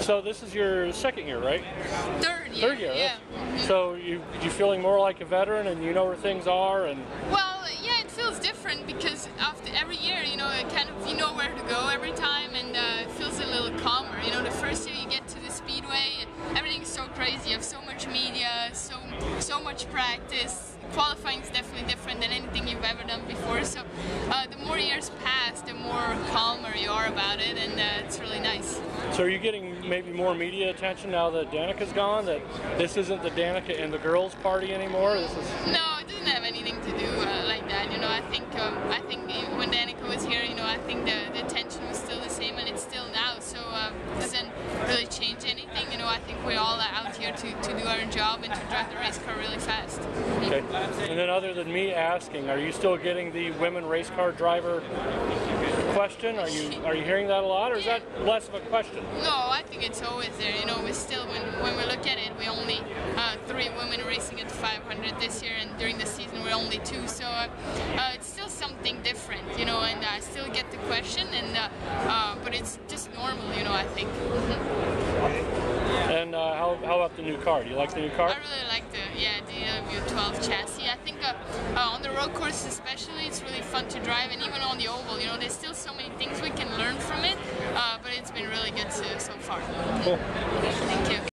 So this is your second year, right? Third year. Third year. Yeah. that's- So you you feeling more like a veteran and you know where things are and Well, yeah, it feels different because after every year, you know, it kind of you know where to go every time, and uh, it feels a little calmer. You know, the first year you get to the speedway, everything's so crazy. You have so much media, so so much practice. Qualifying is definitely different than anything you've ever done before. So uh, the more years pass, the more calmer you are about it, and uh, it's really nice. So are you getting maybe more media attention now that Danica's gone? That this isn't the Danica and the girls party anymore. This is No, it doesn't have anything to do uh, like that. You know, I think um, I think when Danica was here, you know, I think the, the tension was still the same, and it's still now. So um, it doesn't really change anything. You know, I think we're all out here to, to do our job and to drive the race car really fast. okay. And then other than me asking, are you still getting the women race car driver question? Are you are you hearing that a lot, or is that less of a question? No, I think it's always there. You know, we still when when we look at it, we only uh, three women racing at 500 this year, and during the season we're only two. So uh, uh, it's still something different, you know. And I still get the question, and uh, uh, but it's just normal, you know. I think. And uh, how how about the new car? Do you like the new car? I really like the yeah DW12 chassis. I think uh, uh, on the road course especially, fun to drive, and even on the oval, you know, there's still so many things we can learn from it. Uh, but it's been really good so, so far. Cool. Thank you.